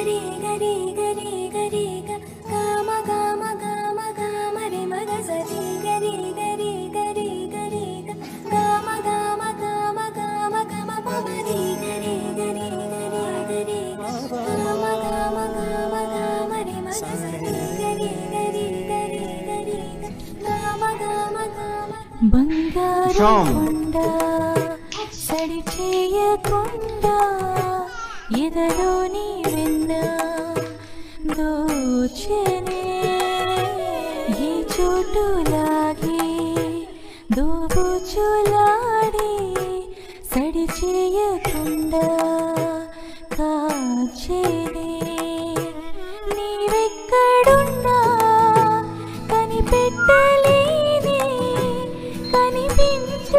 గరి గరి గరి గరి గ గామ గామ గామ గామ రి మగ సరి గరి గరి గరి గరి గ గామ గామ గామ గామ గమ పమరి గరి గరి గరి గరి గ గామ గామ గామ గామ రి మగ సరి గరి గరి గరి గరి గ గామ గామ గామ బంగారు శ్యామ్. కొండ సడి చేయకుండా ఎదలోని వెన్న చోటు లాగి దోబుచులాడి సడి చేయకుండా కాచేనే. నీవెక్కడున్నా కనిపెట్టలేని కనిపించ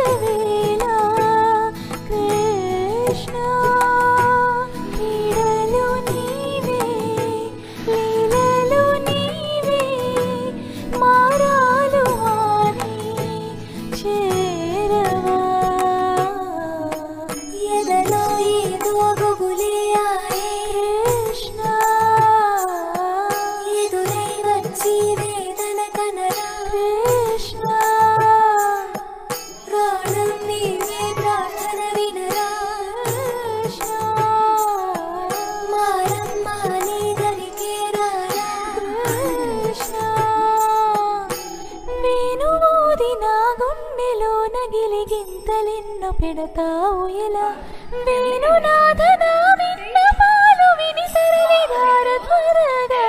గింతలెన్నో పెడతావు ఎలా? వేణు నాథనా విన్న పాలు విని తరలిగారు త్వరగా.